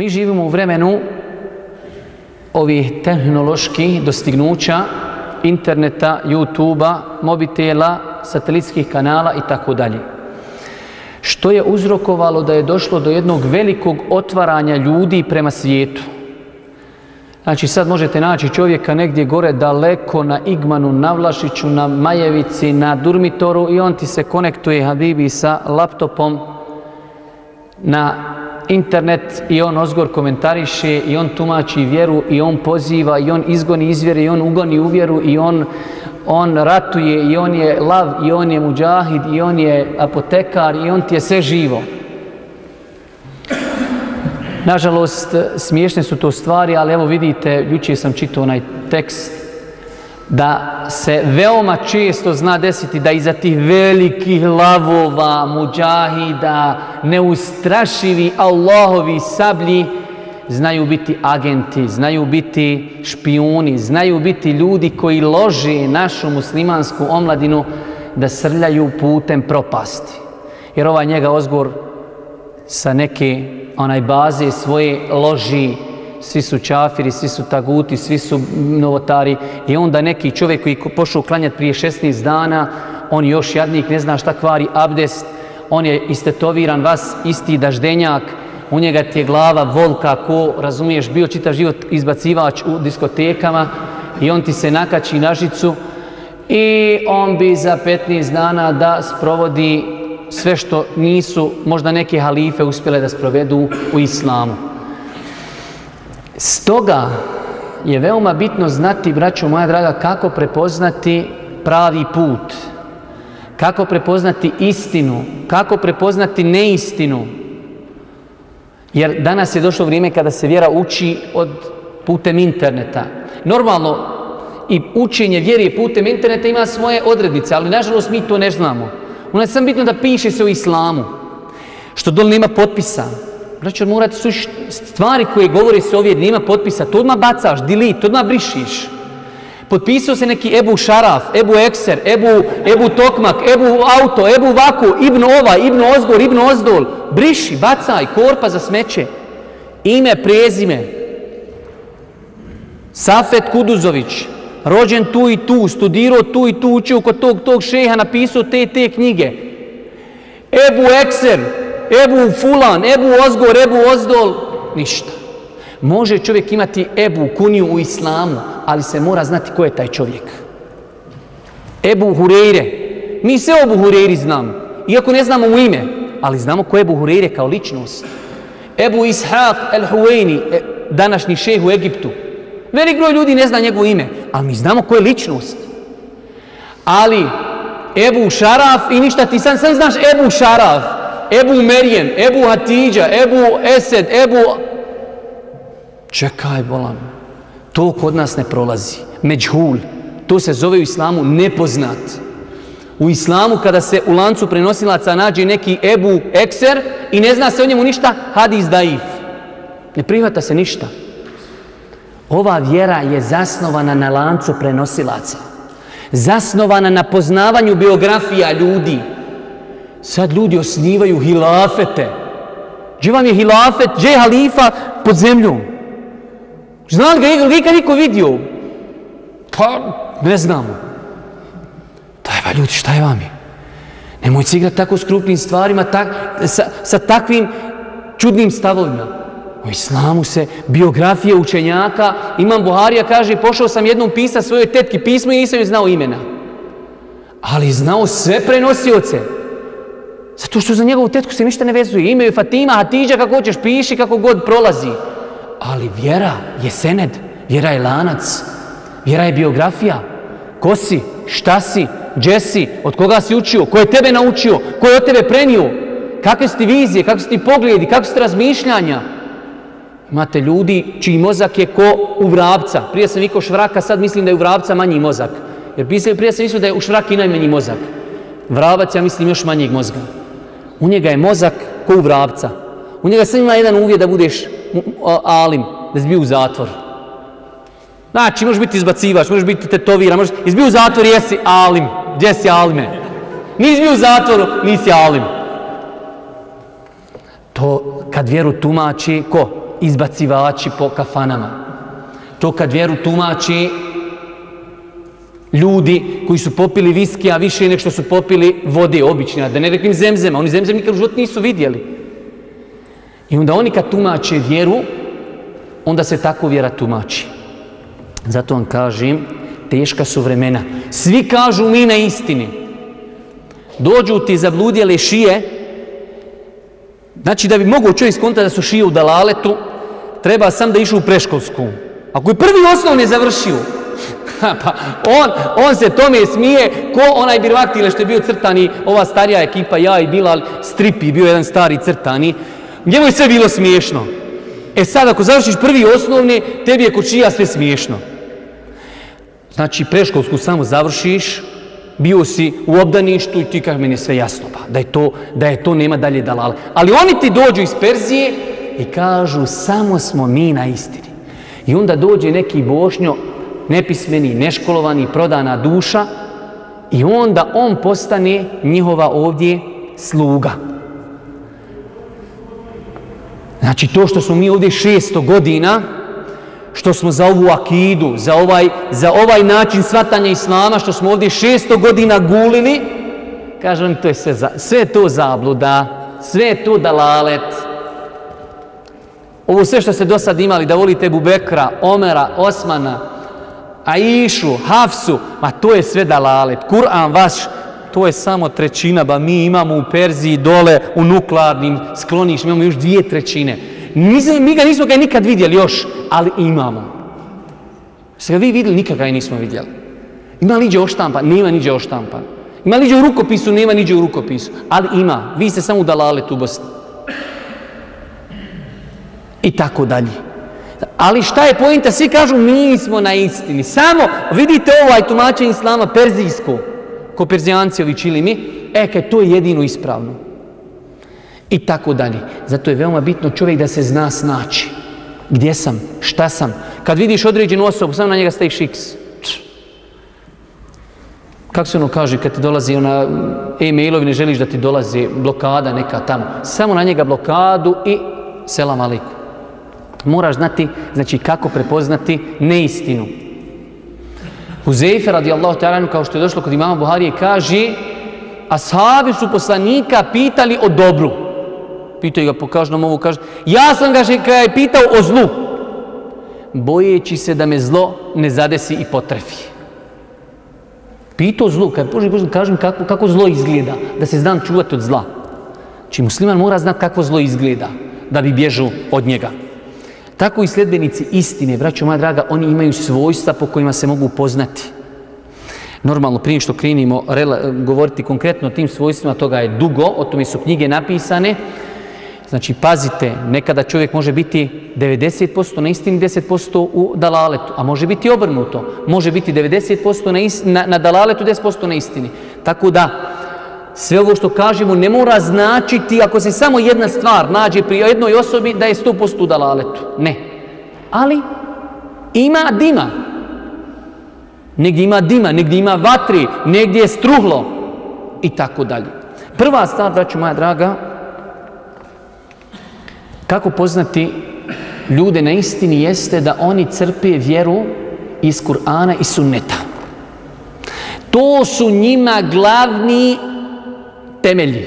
Mi živimo u vremenu ovih tehnoloških dostignuća interneta, youtube mobitela, satelitskih kanala i tako dalje. Što je uzrokovalo da je došlo do jednog velikog otvaranja ljudi prema svijetu. Znači sad možete naći čovjeka negdje gore daleko na Igmanu, na Vlašiću, na Majevici, na Durmitoru i on ti se konektuje Habibi sa laptopom na internet i on ozgor komentariše i on tumači vjeru i on poziva i on izgoni izvjere i on ugoni uvjeru i on on ratuje i on je lav i on je muđahid i on je apotekar i on ti je sve živo. Nažalost, smiješne su to stvari, ali evo vidite, jučer sam čitao onaj tekst, da se veoma često zna desiti da iza tih velikih lavova, muđahida, neustrašivi Allahovi sablji, znaju biti agenti, znaju biti špijuni, znaju biti ljudi koji lože našu muslimansku omladinu da srljaju putem propasti. Jer ovaj njega ozgor sa neke onaj baze svoje loži, svi su čafiri, svi su taguti, svi su novotari i onda neki čovjek koji pošao klanjati prije 16 dana, on još jadnik, ne zna šta kvari abdest, on je istetoviran vas, isti daždenjak, u njega ti je glava volka, ko, razumiješ, bio čitav život izbacivač u diskotekama i on ti se nakači na žicu i on bi za 15 dana da sprovodi sve što nisu možda neke halife uspjele da sprovedu u islamu. Stoga je veoma bitno znati, braćo moja draga, kako prepoznati pravi put, kako prepoznati istinu, kako prepoznati neistinu, Jer danas je došlo vrijeme kada se vjera uči od putem interneta. Normalno, i učenje vjere putem interneta ima svoje odrednice, ali nažalost mi to ne znamo. Ono je samo bitno da piše se o islamu, što dole nema potpisa. Braćo, morate su stvari koje govore se ovdje, nema potpisa, to odmah bacaš, delete, to odmah brišiš. Potpisao se neki Ebu Šaraf, Ebu Ekser, Ebu, Ebu Tokmak, Ebu Auto, Ebu Vaku, Ibn Ova, Ibn Ozgor, Ibn Ozdol. Briši, bacaj, korpa za smeće. Ime, prezime. Safet Kuduzović, rođen tu i tu, studirao tu i tu, učio kod tog, tog šeha, napisao te te knjige. Ebu Ekser, Ebu Fulan, Ebu Ozgor, Ebu Ozdol, ništa. Može čovjek imati Ebu kuniju u islamu, ali se mora znati ko je taj čovjek. Ebu Hureyre. Mi sve o Ebu Hureyri znamo. Iako ne znamo mu ime, ali znamo ko je Ebu Hureyre kao ličnost. Ebu Ishaq el-Huwejni, e, današnji šeh u Egiptu. Velik broj ljudi ne zna njegovo ime, ali mi znamo ko je ličnost. Ali Ebu Šaraf i ništa, ti sam, sam znaš Ebu Šaraf, Ebu Merijem, Ebu Hatidža, Ebu Esed, Ebu Čekaj, bolam. To kod nas ne prolazi. Međhul. To se zove u islamu nepoznat. U islamu kada se u lancu prenosilaca nađe neki Ebu Ekser i ne zna se o njemu ništa, hadis daif. Ne prihvata se ništa. Ova vjera je zasnovana na lancu prenosilaca. Zasnovana na poznavanju biografija ljudi. Sad ljudi osnivaju hilafete. Gdje vam je hilafet? Gdje je halifa pod zemljom? Zna li ga ikad niko vidio? Pa, ne znamo. Daj, ba ljudi, šta je vam je? Nemoj se igrati tako s krupnim stvarima, tak, sa, sa takvim čudnim stavovima. U islamu se biografije učenjaka, Imam Buharija kaže, pošao sam jednom pisa svojoj tetki pismo i nisam joj znao imena. Ali znao sve prenosioce. Zato što za njegovu tetku se ništa ne vezuje. Ime je Fatima, Hatidža, kako hoćeš, piši kako god prolazi ali vjera je sened, vjera je lanac, vjera je biografija. Ko si, šta si, gdje si, od koga si učio, ko je tebe naučio, ko je od tebe prenio, kakve su ti vizije, kakve su ti pogledi, kakve su ti razmišljanja. Imate ljudi čiji mozak je ko u vrabca. Prije sam vikao švraka, sad mislim da je u vrabca manji mozak. Jer prije sam mislio da je u švraki najmanji mozak. Vrabac, ja mislim, još manjeg mozga. U njega je mozak ko u vrabca. U njega sam ima jedan uvjet da budeš alim, da si bio u zatvor. Znači, možeš biti izbacivač, možeš biti tetoviran, možeš... Jesi u zatvor, jesi alim. Gdje si alime? Nisi bio u zatvoru, nisi alim. To kad vjeru tumači, ko? izbacivači po kafanama. To kad vjeru tumači ljudi koji su popili viski, a više nek što su popili vode obične, da ne rekim zemzema, oni zemzem nikad u životu nisu vidjeli. I onda oni kad tumače vjeru, onda se tako vjera tumači. Zato vam kažem, teška su vremena. Svi kažu mi na istini. Dođu ti zabludjele šije, znači da bi mogo čovjek skontati da su šije u dalaletu, treba sam da išu u preškolsku. Ako je prvi osnov ne završio, pa on, on se tome smije ko onaj birvaktile što je bio crtani, ova starija ekipa, ja i Bilal, stripi, bio jedan stari crtani, njemu je sve bilo smiješno. E sad, ako završiš prvi osnovni, tebi je kočija sve smiješno. Znači, preškolsku samo završiš, bio si u obdaništu i ti kaže, meni je sve jasno, pa, da je to, da je to nema dalje dalale. Ali oni ti dođu iz Perzije i kažu, samo smo mi na istini. I onda dođe neki bošnjo, nepismeni, neškolovani, prodana duša i onda on postane njihova ovdje sluga. Znači to što smo mi ovdje 600 godina, što smo za ovu akidu, za ovaj, za ovaj način svatanja islama, što smo ovdje 600 godina gulili, kažem, to je sve, za, sve to zabluda, sve to dalalet. Ovo sve što ste do sad imali, da volite Bubekra, Omera, Osmana, Aishu, Hafsu, ma to je sve dalalet. Kur'an vaš, to je samo trećina, ba mi imamo u Perziji dole u nuklearnim skloništima, imamo još dvije trećine. Nisam, mi ga nismo ga nikad vidjeli još, ali imamo. Sve vi vidjeli, nikad ga nismo vidjeli. Ima liđe oštampa? Nema niđe oštampa. Ima liđe u rukopisu? Nema niđe u rukopisu. Ali ima. Vi ste samo udalali tu Bosni. I tako dalje. Ali šta je pojenta? Svi kažu mi smo na istini. Samo vidite ovaj tumačenje islama perzijsko ko perzijanci ili Čilimi, mi, e, to je jedino ispravno. I tako dalje. Zato je veoma bitno čovjek da se zna snaći. Gdje sam? Šta sam? Kad vidiš određenu osobu, samo na njega staviš x. Kako se ono kaže kad ti dolazi ona mm, e-mailovi, ne želiš da ti dolazi blokada neka tamo. Samo na njega blokadu i selam aliku. Moraš znati, znači kako prepoznati neistinu. Huzeyfe radijallahu ta'ala kao što je došlo kod imama Buharije kaže ashabi su poslanika pitali o dobru. Pitaju ga, pokažu nam ovo, kaže, ja sam ga kada je pitao o zlu, bojeći se da me zlo ne zadesi i potrefi. Pitao zlu, kad Boži Boži, kažem kako, kako zlo izgleda, da se znam čuvati od zla. Či musliman mora znati kako zlo izgleda, da bi bježu od njega. Tako i sljedbenici istine, braćo moja draga, oni imaju svojstva po kojima se mogu poznati. Normalno, prije što krenimo govoriti konkretno o tim svojstvima, toga je dugo, o tome su knjige napisane. Znači, pazite, nekada čovjek može biti 90% na istini, 10% u dalaletu, a može biti obrnuto. Može biti 90% na, ist, na, na dalaletu, 10% na istini. Tako da, sve ovo što kažemo ne mora značiti ako se samo jedna stvar nađe pri jednoj osobi da je 100% dalaletu. Ne. Ali ima dima. Negdje ima dima, negdje ima vatri, negdje je struhlo i tako dalje. Prva stvar, braću moja draga, kako poznati ljude na istini jeste da oni crpe vjeru iz Kur'ana i sunneta. To su njima glavni temelji.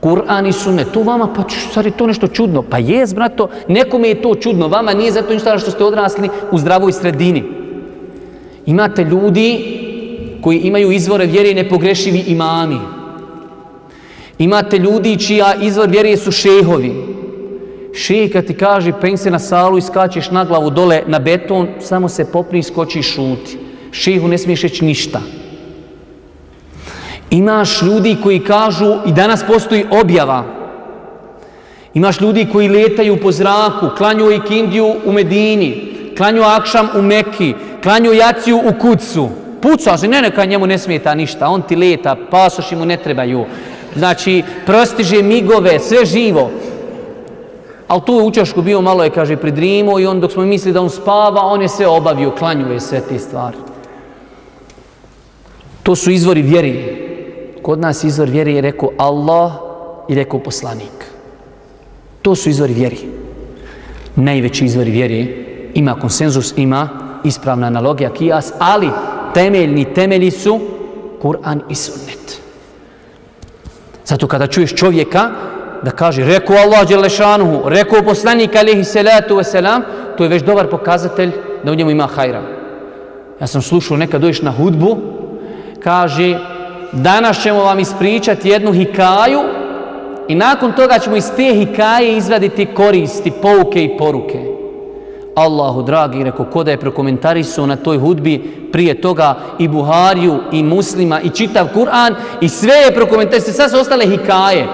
Kur'an i sunnet, to vama, pa sad je to nešto čudno. Pa jes, brato, nekome je to čudno, vama nije zato ništa što ste odrasli u zdravoj sredini. Imate ljudi koji imaju izvore vjere i nepogrešivi imami. Imate ljudi čija izvor vjere su šehovi. Šeh kad ti kaže pen se na salu i skačeš na glavu dole na beton, samo se popni i skoči i šuti. Šehu ne smiješ reći ništa. Imaš ljudi koji kažu i danas postoji objava. Imaš ljudi koji letaju po zraku, klanju i kindiju u Medini, klanju akšam u Mekki, klanju jaciju u Kucu. Puca se, ne neka njemu ne smeta ništa, on ti leta, pasoši mu ne trebaju. Znači, prostiže migove, sve živo. Ali tu je učašku bio malo je, kaže, pridrimo i on dok smo mislili da on spava, on je sve obavio, klanjuje sve te stvari. To su izvori vjeri kod nas izvor vjeri je rekao Allah i rekao poslanik. To su izvori vjeri. najveći izvori vjere, ima konsenzus, ima ispravna analogija, kijas, ali temeljni temelji su Kur'an i sunnet. Zato kada čuješ čovjeka da kaže rekao Allah Đelešanuhu, rekao poslanik alihi salatu wasalam, to je već dobar pokazatelj da u njemu ima hajra. Ja sam slušao nekad dođeš na hudbu, kaže danas ćemo vam ispričati jednu hikaju i nakon toga ćemo iz te hikaje izvaditi koristi, pouke i poruke. Allahu dragi, reko, ko da je prokomentarisao na toj hudbi prije toga i Buhariju, i muslima, i čitav Kur'an, i sve je prokomentarisao, sad su ostale hikaje.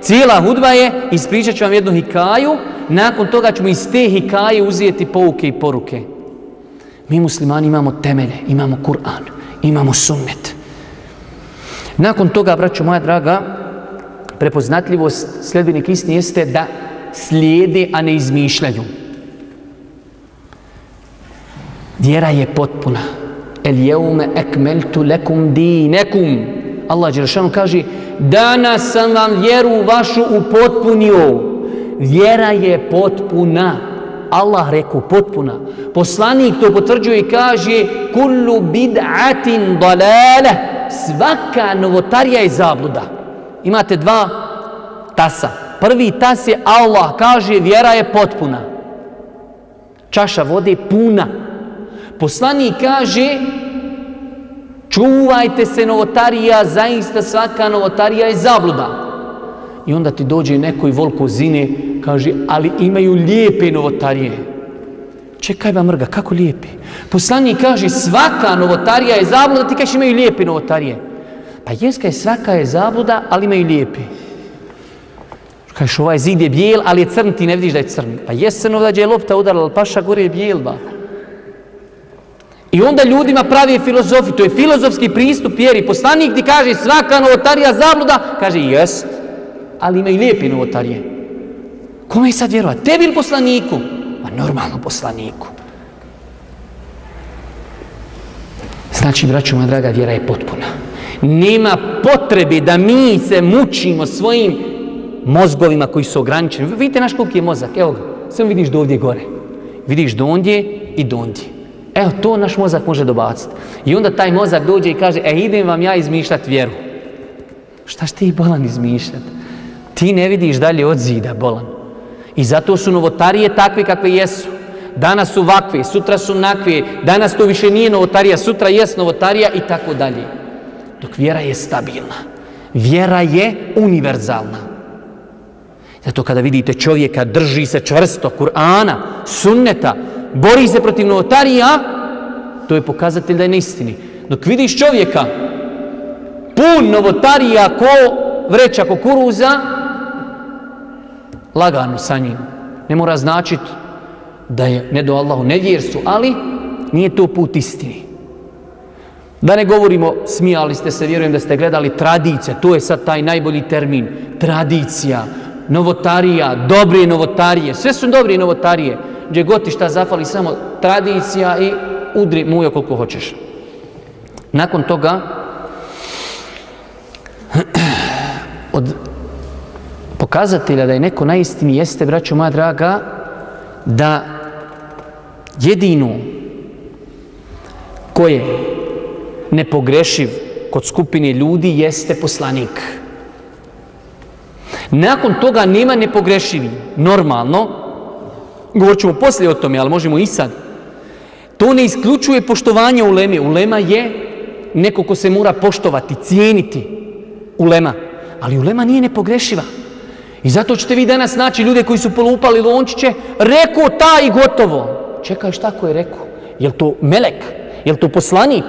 Cijela hudba je, ispričat ću vam jednu hikaju, nakon toga ćemo iz te hikaje uzijeti pouke i poruke. Mi muslimani imamo temelje, imamo Kur'an, imamo sunnet. Nakon toga, braćo moja draga, prepoznatljivost sljedbenik istine jeste da slijede, a ne izmišljaju. Vjera je potpuna. El jeume ekmeltu lekum dinekum. Allah Đeršanu kaže, danas sam vam vjeru vašu upotpunio. Vjera je potpuna. Allah reku potpuna. Poslanik to potvrđuje i kaže, kullu bid'atin dalale. Svaka novotarija je zabluda. Imate dva tasa. Prvi tas je Allah kaže, vjera je potpuna. Čaša vode puna. Poslani kaže, čuvajte se novotarija, zaista svaka novotarija je zabluda. I onda ti dođe neko i volko zine, kaže, ali imaju lijepe novotarije. Čekaj ba mrga, kako lijepi? Poslanik kaže, svaka novotarija je zabluda, ti kažeš imaju lijepe novotarije. Pa jeska je svaka je zabluda, ali imaju lijepe. Kažeš, ovaj zid je bijel, ali je crn, ti ne vidiš da je crn. Pa jes crno je lopta udarala, ali paša gore je bijel, ba. I onda ljudima pravi filozofi, to je filozofski pristup vjeri. Poslanik ti kaže svaka novotarija zabluda, kaže jest, ali imaju lijepe lijepi novotarije. Kome je sad vjerovat? Tebi ili poslaniku? Ma normalno poslaniku. Znači, braću moja draga, vjera je potpuna. Nema potrebe da mi se mučimo svojim mozgovima koji su ograničeni. Vidite naš koliki je mozak, evo ga, samo vidiš do ovdje gore. Vidiš do ondje i do ondje. Evo, to naš mozak može dobaciti. I onda taj mozak dođe i kaže, e, idem vam ja izmišljati vjeru. Šta što ti bolan izmišljati? Ti ne vidiš dalje od zida, bolan. I zato su novotarije takve kakve jesu. Danas su vakve, sutra su nakve, danas to više nije novotarija, sutra jes novotarija i tako dalje. Dok vjera je stabilna. Vjera je univerzalna. Zato kada vidite čovjeka drži se čvrsto Kur'ana, sunneta, bori se protiv novotarija, to je pokazatelj da je neistini. Dok vidiš čovjeka pun novotarija ko vreća kukuruza, lagano sa njim. Ne mora značiti da je ne do Allahu nevjerstvo, ali nije to put istini. Da ne govorimo, smijali ste se, vjerujem da ste gledali tradicija, to je sad taj najbolji termin, tradicija, novotarija, dobre novotarije, sve su dobre novotarije, gdje god ti šta zafali, samo tradicija i udri mujo koliko hoćeš. Nakon toga, od pokazatelja da je neko na istini jeste, braćo moja draga, da jedino ko je nepogrešiv kod skupine ljudi jeste poslanik. Nakon toga nema nepogrešivi. Normalno, govorit ćemo poslije o tome, ali možemo i sad. To ne isključuje poštovanje uleme. Ulema je neko ko se mora poštovati, cijeniti ulema. Ali ulema nije nepogrešiva. I zato ćete vi danas naći ljude koji su polupali lončiće, rekao ta i gotovo. Čekaj, šta ko je rekao? Je to melek? Je to poslanik?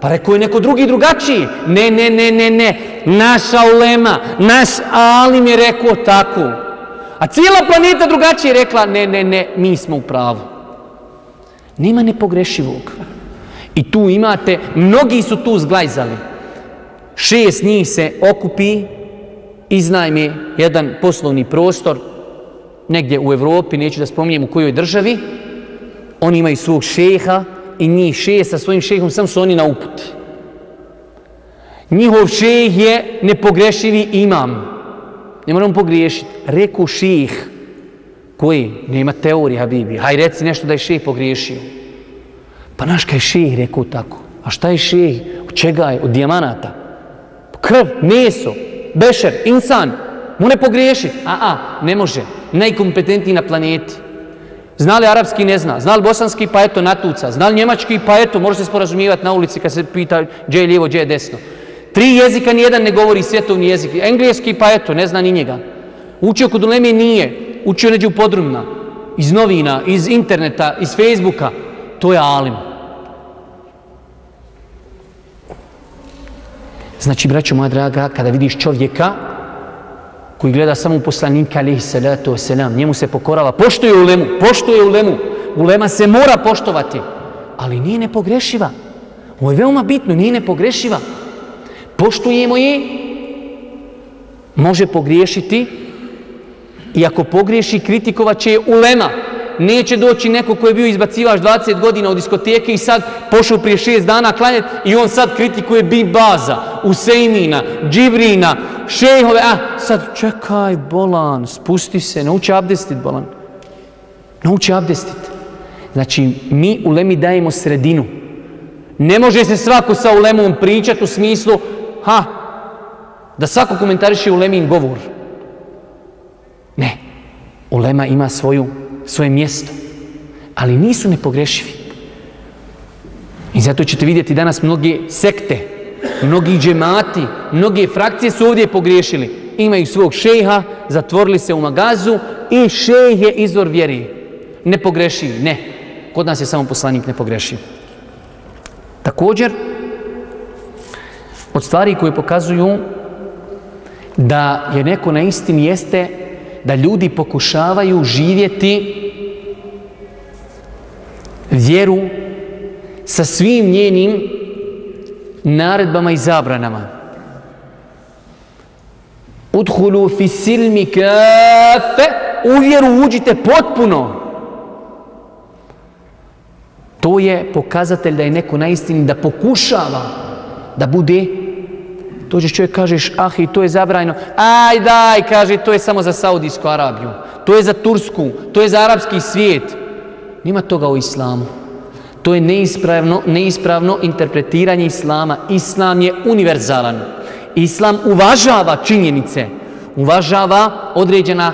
Pa rekao je neko drugi drugačiji. Ne, ne, ne, ne, ne. Naša ulema, naš alim je rekao tako. A cijela planeta drugačije je rekla, ne, ne, ne, mi smo u pravu. Nema nepogrešivog. I tu imate, mnogi su tu zglajzali. Šest njih se okupi, iznajme jedan poslovni prostor, negdje u Evropi, neću da spominjem u kojoj državi, oni imaju svog šeha, i njih šeha sa svojim šehom, sam su oni na uput. Njihov šeh je nepogrešivi imam. Ne moramo pogriješiti. Reku šeh Koji? Nema teorije, Habibi. Haj reci nešto da je šeh pogriješio. Pa naš kaj šeh rekao tako. A šta je šeh? Od čega je? Od dijamanata. Krv, meso, bešer, insan. Mu ne pogriješi. A, a, ne može. Najkompetentniji na planeti. Zna li arapski, ne zna. Zna li bosanski, pa eto, natuca. Zna li njemački, pa eto, može se sporazumijevati na ulici kad se pita gdje je lijevo, gdje je desno. Tri jezika nijedan ne govori svjetovni jezik. Engleski, pa eto, ne zna ni njega. Učio kod uleme nije. Učio neđe u podrumna. Iz novina, iz interneta, iz Facebooka. To je alim. Znači, braćo moja draga, kada vidiš čovjeka koji gleda samo poslanika, alihi salatu wasalam, njemu se pokorava, poštuje ulemu, poštuje ulemu, ulema se mora poštovati, ali nije nepogrešiva. Ovo je veoma bitno, nije nepogrešiva. Poštujemo je, može pogriješiti, i ako pogriješi, kritikovat će je ulema, neće doći neko ko je bio izbacivaš 20 godina od diskoteke i sad pošao prije 6 dana klanjati i on sad kritikuje Bi Baza, Usejmina, Džibrina, šejhove, a sad čekaj bolan, spusti se, nauči abdestit bolan. Nauči abdestit. Znači, mi u Lemi dajemo sredinu. Ne može se svako sa ulemom pričati u smislu, ha, da svako komentariše ulemin govor. Ne. Ulema ima svoju svoje mjesto. Ali nisu nepogrešivi. I zato ćete vidjeti danas mnoge sekte, mnogi džemati, mnoge frakcije su ovdje pogriješili. Imaju svog šeha, zatvorili se u magazu i šejh je izvor vjeri. Nepogrešivi, ne. Kod nas je samo poslanik nepogrešiv. Također, od stvari koje pokazuju da je neko na istini jeste da ljudi pokušavaju živjeti vjeru sa svim njenim naredbama i zabranama. Udhulu fi silmi kafe, u vjeru uđite potpuno. To je pokazatelj da je neko na istini da pokušava da bude Dođeš čovjek, kažeš, ah, i to je zabrajno. Aj, daj, kaže, to je samo za Saudijsku Arabiju. To je za Tursku, to je za arapski svijet. Nima toga u islamu. To je neispravno, neispravno interpretiranje islama. Islam je univerzalan. Islam uvažava činjenice, uvažava određena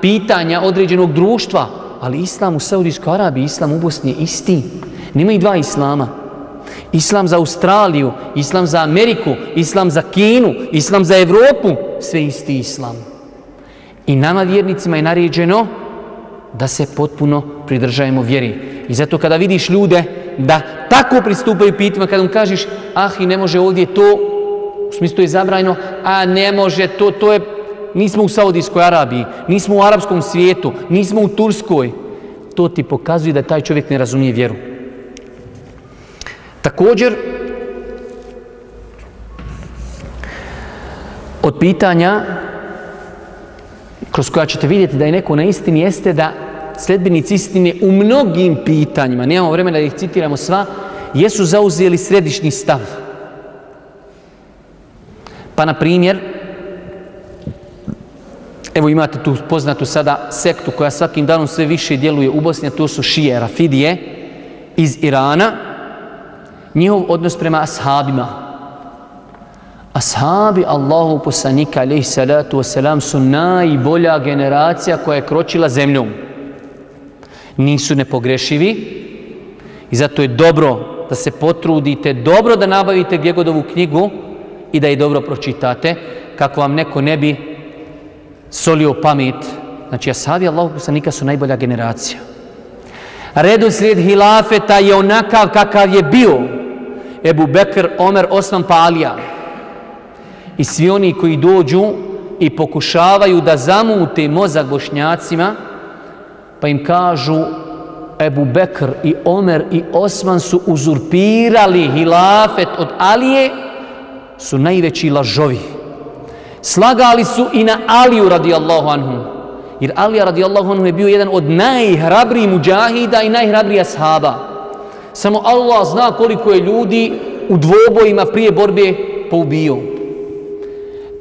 pitanja određenog društva, ali islam u Saudijskoj Arabiji, islam u Bosni je isti. Nima i dva islama. Islam za Australiju, Islam za Ameriku, Islam za Kinu, Islam za Evropu, sve isti Islam. I nama vjernicima je naređeno da se potpuno pridržajemo vjeri. I zato kada vidiš ljude da tako pristupaju pitima, kada mu kažeš ah i ne može ovdje to, u smislu to je zabrajno, a ne može to, to je, nismo u Saudijskoj Arabiji, nismo u arapskom svijetu, nismo u Turskoj, to ti pokazuje da taj čovjek ne razumije vjeru. Također, od pitanja kroz koja ćete vidjeti da je neko na istini jeste da sledbenici istine u mnogim pitanjima, nemamo vremena da ih citiramo sva, jesu zauzeli središnji stav. Pa na primjer, evo imate tu poznatu sada sektu koja svakim danom sve više djeluje u Bosni, a to su šije, rafidije iz Irana, njihov odnos prema ashabima. Ashabi Allahu poslanika alaihi salatu wasalam su najbolja generacija koja je kročila zemljom. Nisu nepogrešivi i zato je dobro da se potrudite, dobro da nabavite Gjegodovu knjigu i da je dobro pročitate kako vam neko ne bi solio pamet. Znači, ashabi Allahu poslanika su najbolja generacija. Reduslijed hilafeta je onakav kakav je bio. Ebu Bekr, Omer, Osman, pa Alija. I svi oni koji dođu i pokušavaju da zamute mozak bošnjacima, pa im kažu Ebu Bekr i Omer i Osman su uzurpirali hilafet od Alije, su najveći lažovi. Slagali su i na Aliju radijallahu anhu. Jer Alija radijallahu anhu je bio jedan od najhrabrijih muđahida i najhrabrija sahaba. Samo Allah zna koliko je ljudi u dvobojima prije borbe poubio.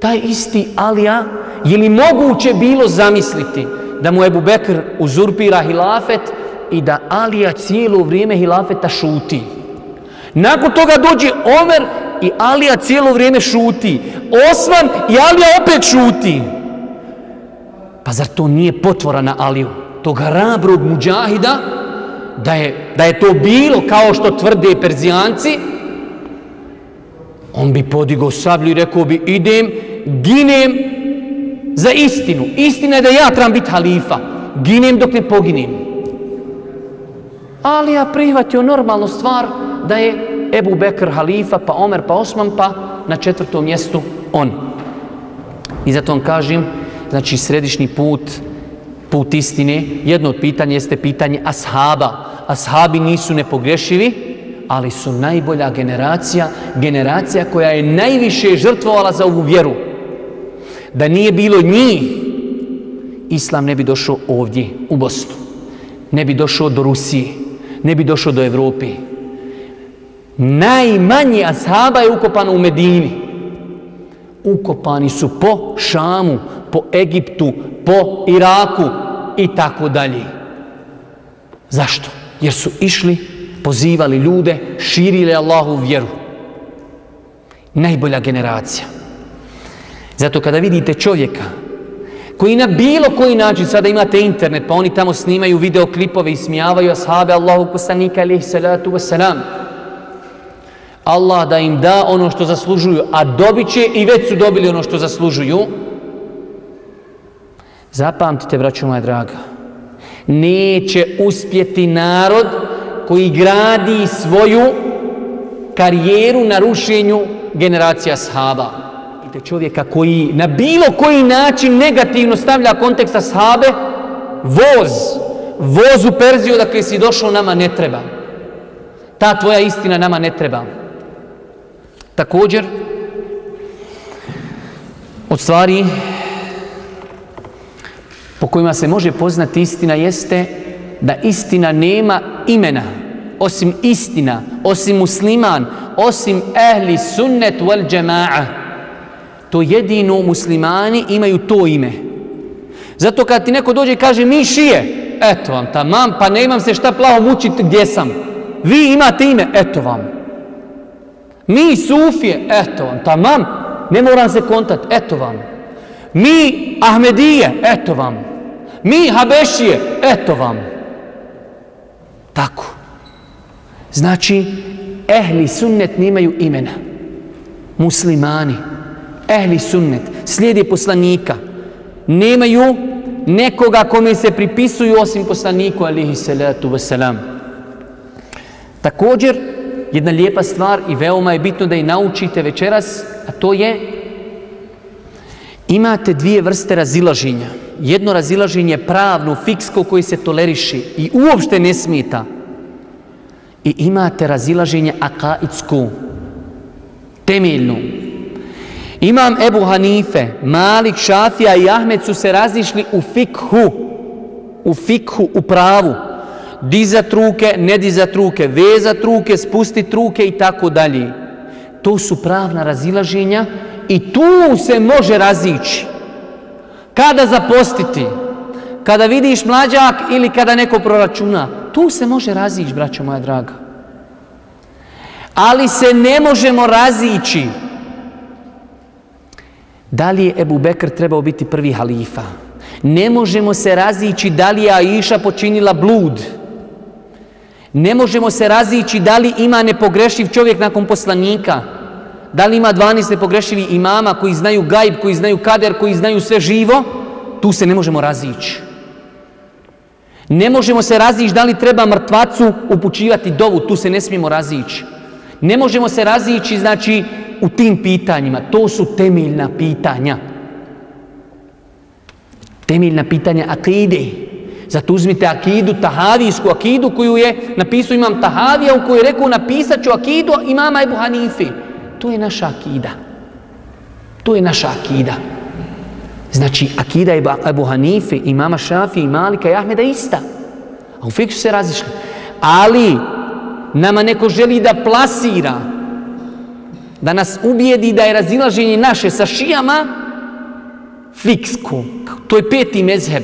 Taj isti Alija, je li moguće bilo zamisliti da mu Ebu Bekr uzurpira hilafet i da Alija cijelo vrijeme hilafeta šuti. Nakon toga dođe Omer i Alija cijelo vrijeme šuti. Osman i Alija opet šuti. Pa zar to nije potvora na Aliju? Tog hrabrog muđahida, da je, da je to bilo kao što tvrde Perzijanci, on bi podigao sablju i rekao bi idem, ginem za istinu. Istina je da ja trebam biti halifa. Ginem dok ne poginem. Ali ja prihvatio normalnu stvar da je Ebu Bekr halifa, pa Omer, pa Osman, pa na četvrtom mjestu on. I zato vam kažem, znači središnji put, put istine, jedno od pitanja jeste pitanje ashaba. Ashabi nisu nepogrešivi, ali su najbolja generacija, generacija koja je najviše žrtvovala za ovu vjeru. Da nije bilo njih, Islam ne bi došao ovdje, u Bosnu. Ne bi došao do Rusije, ne bi došao do Evrope. Najmanji ashaba je ukopano u Medini. Ukopani su po Šamu, po Egiptu, po Iraku i tako dalje. Zašto? Jer su išli pozivali ljude, širili Allahu vjeru. Najbolja generacija. Zato kada vidite čovjeka koji na bilo koji način, sada imate internet, pa oni tamo snimaju videoklipove i smijavaju ashabe Allahu kusanika alaihi salatu wasalam. Allah da im da ono što zaslužuju, a dobit će i već su dobili ono što zaslužuju. Zapamtite, braćo moja draga, neće uspjeti narod koji gradi svoju karijeru na rušenju generacija sahaba. Vidite čovjeka koji na bilo koji način negativno stavlja kontekst sahabe, voz, voz u Perziju dakle si došao nama ne treba. Ta tvoja istina nama ne treba. Također, od stvari po kojima se može poznati istina jeste da istina nema imena osim istina, osim musliman, osim ehli sunnet wal džema'a. To jedino muslimani imaju to ime. Zato kad ti neko dođe i kaže mi šije, eto vam tamam, pa ne imam se šta plavo mučiti gdje sam. Vi imate ime, eto vam. Mi sufije, eto vam, tamam, ne moram se kontat, eto vam. Mi Ahmedije, eto vam. Mi Habešije, eto vam. Tako. Znači, ehli sunnet nemaju imena. Muslimani, ehli sunnet, slijedi poslanika, nemaju nekoga kome se pripisuju osim poslaniku, alihi salatu wasalam. Također, jedna lijepa stvar i veoma je bitno da i naučite večeras, a to je imate dvije vrste razilaženja. Jedno razilaženje pravno, fiksko, koji se toleriši i uopšte ne smita – i imate razilaženje akaitsku, temeljnu. Imam Ebu Hanife, Malik, Šafija i Ahmed su se razišli u fikhu, u fikhu, u pravu. Dizat ruke, ne dizat ruke, vezat ruke, spustit ruke i tako dalje. To su pravna razilaženja i tu se može razići. Kada zapostiti? Kada vidiš mlađak ili kada neko proračuna? tu se može razići, braćo moja draga. Ali se ne možemo razići. Da li je Ebu Bekr trebao biti prvi halifa? Ne možemo se razići da li je Aisha počinila blud. Ne možemo se razići da li ima nepogrešiv čovjek nakon poslanika. Da li ima 12 nepogrešivi imama koji znaju gajb, koji znaju kader, koji znaju sve živo. Tu se ne možemo razići. Ne možemo se razići da li treba mrtvacu upućivati dovu, tu se ne smijemo razići. Ne možemo se razići, znači, u tim pitanjima. To su temeljna pitanja. Temeljna pitanja akide. Zato uzmite akidu, tahavijsku akidu koju je napisao imam Tahavija u kojoj je rekao napisat ću akidu imama Ebu Hanife. To je naša akida. To je naša akida. Znači, akida je Abu Hanife, imama Šafi, i Malika i Ahmeda ista. A u fiksu se razišli. Ali, nama neko želi da plasira, da nas ubijedi da je razilaženje naše sa šijama fiksko. To je peti mezheb.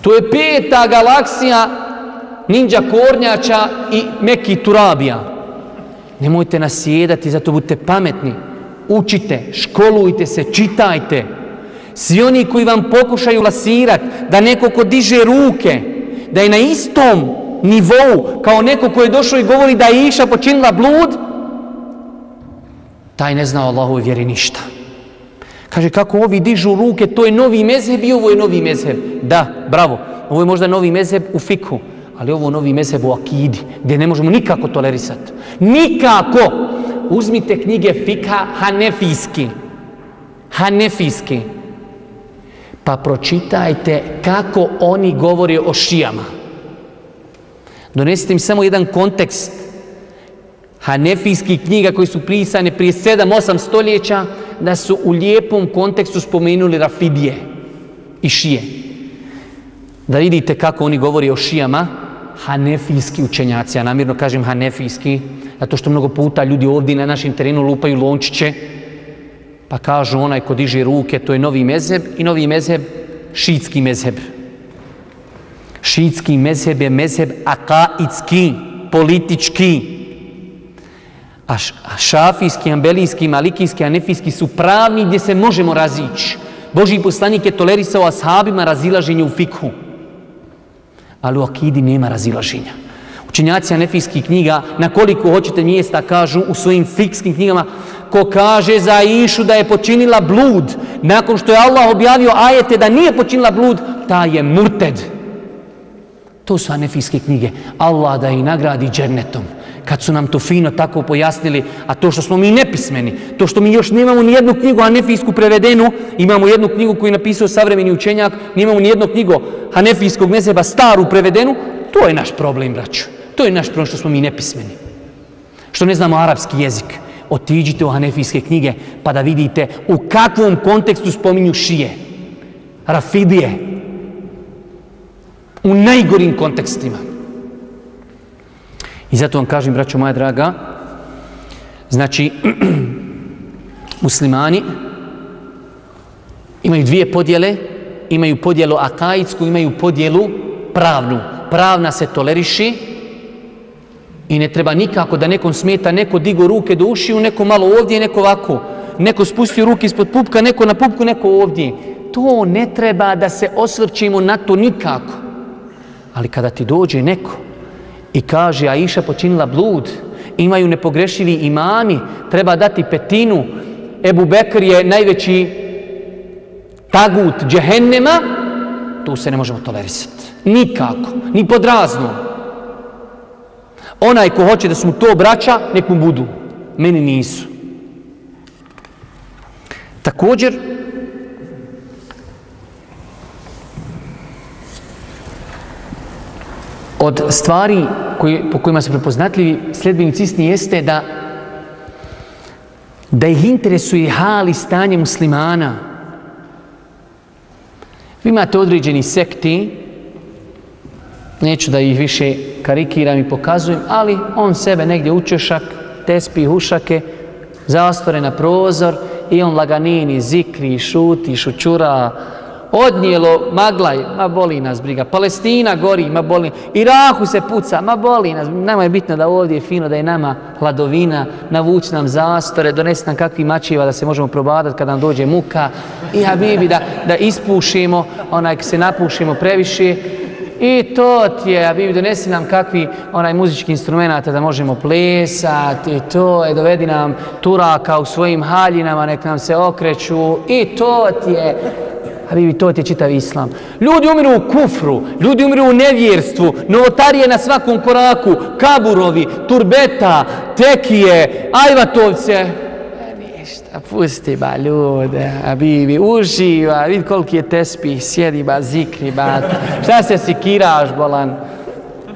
To je peta galaksija ninja kornjača i meki turabija. Nemojte nasjedati, zato budite pametni. Učite, školujte se, čitajte. Svi oni koji vam pokušaju lasirati da neko ko diže ruke, da je na istom nivou kao neko ko je došao i govori da je Iša počinila blud, taj ne zna Allahove vjeri ništa. Kaže, kako ovi dižu ruke, to je novi mezheb i ovo je novi mezheb. Da, bravo, ovo je možda novi mezheb u fikhu, ali ovo je novi mezheb u akidi, gdje ne možemo nikako tolerisati. Nikako! Uzmite knjige fika hanefijski. Hanefijski. Pa pročitajte kako oni govore o šijama. Donesite im samo jedan kontekst hanefijskih knjiga koji su pisane prije 7-8 stoljeća, da su u lijepom kontekstu spomenuli Rafidije i Šije. Da vidite kako oni govori o Šijama, hanefijski učenjaci, ja namirno kažem hanefijski, zato što mnogo puta ljudi ovdje na našem terenu lupaju lončiće, pa kažu onaj ko diže ruke, to je novi mezheb i novi mezheb, šiitski mezheb. Šiitski mezheb je mezheb akaitski, politički, A šafijski, ambelijski, malikijski, anefijski su pravni gdje se možemo razići. Boži poslanik je tolerisao ashabima razilaženje u fikhu. Ali u akidi nema razilaženja. Učenjaci anefijskih knjiga, na koliko hoćete mjesta, kažu u svojim fikskim knjigama, ko kaže za Išu da je počinila blud, nakon što je Allah objavio ajete da nije počinila blud, ta je murted. To su anefijske knjige. Allah da ih nagradi džernetom kad su nam to fino tako pojasnili, a to što smo mi nepismeni, to što mi još nemamo ni jednu knjigu hanefijsku prevedenu, imamo jednu knjigu koju je napisao savremeni učenjak, nemamo ni jednu knjigu hanefijskog mezeba staru prevedenu, to je naš problem, braću. To je naš problem što smo mi nepismeni. Što ne znamo arapski jezik. Otiđite u hanefijske knjige pa da vidite u kakvom kontekstu spominju šije. Rafidije. U najgorim kontekstima. I zato vam kažem, braćo moja draga, znači, muslimani imaju dvije podjele, imaju podjelu akaitsku, imaju podjelu pravnu. Pravna se toleriši i ne treba nikako da nekom smeta, neko digo ruke do ušiju, neko malo ovdje, neko ovako. Neko spusti ruke ispod pupka, neko na pupku, neko ovdje. To ne treba da se osvrćimo na to nikako. Ali kada ti dođe neko i kaže Aisha počinila blud, imaju nepogrešivi imami, treba dati petinu, Ebu Bekr je najveći tagut džehennema, tu se ne možemo tolerisati. Nikako, ni pod raznom. Onaj ko hoće da su mu to braća, nek mu budu. Meni nisu. Također, od stvari koje, po kojima su prepoznatljivi sljedbenici istini jeste da da ih interesuje hal i stanje muslimana. Vi imate određeni sekti, neću da ih više karikiram i pokazujem, ali on sebe negdje učešak, tespi hušake, zastvore na prozor i on laganini, zikri, šuti, šučura, odnijelo maglaj, ma boli nas briga. Palestina gori, ma boli. Iraku se puca, ma boli nas. Nama je bitno da ovdje je fino, da je nama hladovina, navuć nam zastore, donesi nam kakvi mačiva da se možemo probadati kada nam dođe muka. I habibi da, da ispušimo, onaj se napušimo previše. I to ti je, Bibi, donesi nam kakvi onaj muzički instrumenta da možemo plesati. I to je, dovedi nam turaka u svojim haljinama, nek nam se okreću. I to ti je, Habibi, to ti je čitav islam. Ljudi umiru u kufru, ljudi umiru u nevjerstvu, novotarije na svakom koraku, kaburovi, turbeta, tekije, ajvatovce a pusti ba ljude, Habibi, uživa, vidi koliki je tespi, sjedi ba, zikri ba, šta se sikiraš, bolan.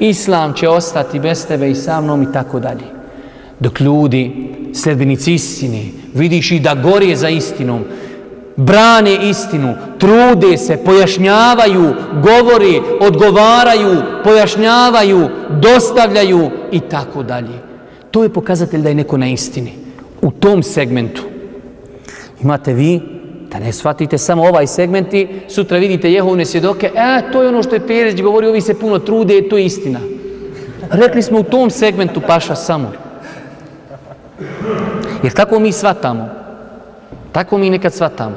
Islam će ostati bez tebe i sa mnom i tako dalje. Dok ljudi, sledbenici istine, vidiš i da gorije za istinom, brane istinu, trude se, pojašnjavaju, govori, odgovaraju, pojašnjavaju, dostavljaju i tako dalje. To je pokazatelj da je neko na istini. U tom segmentu imate vi Da ne shvatite samo ovaj segment i sutra vidite Jehovne svjedoke, e, to je ono što je Perić govorio, ovi se puno trude, to je istina. Rekli smo u tom segmentu paša samo. Jer tako mi shvatamo. Tako mi nekad shvatamo.